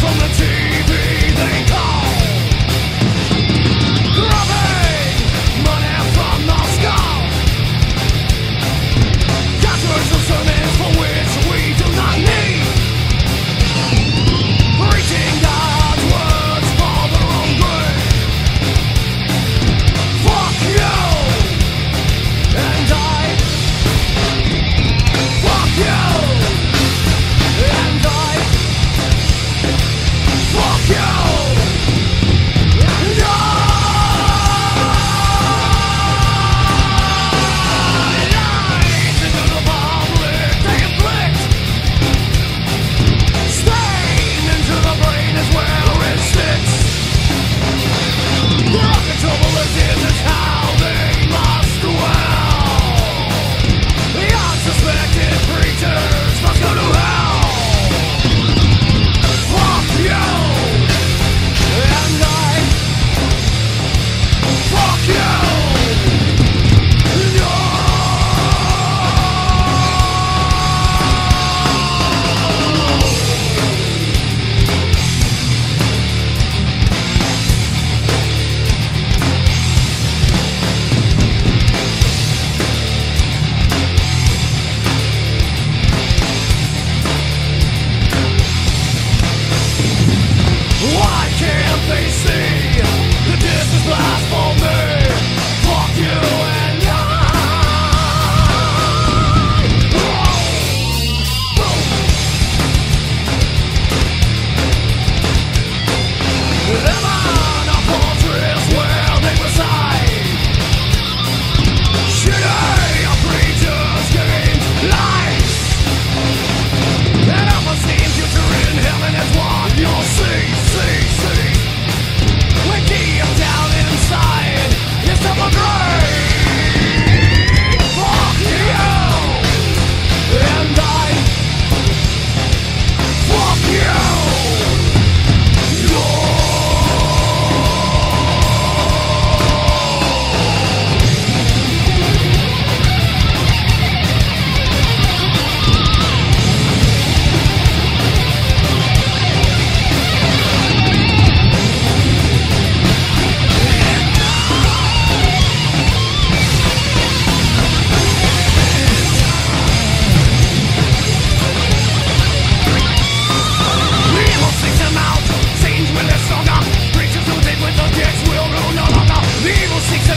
from the team Fuck you!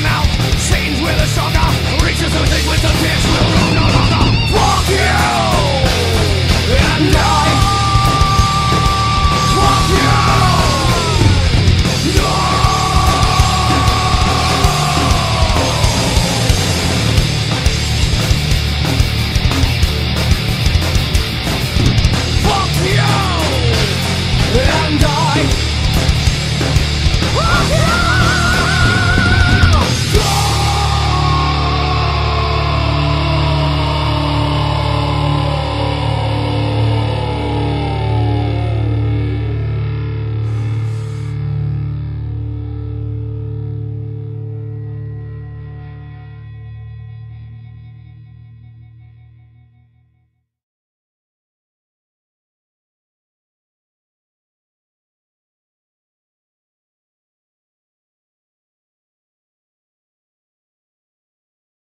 mouth Satan's Reaches with Will no longer. Fuck you! And I Fuck you! No Fuck you! And I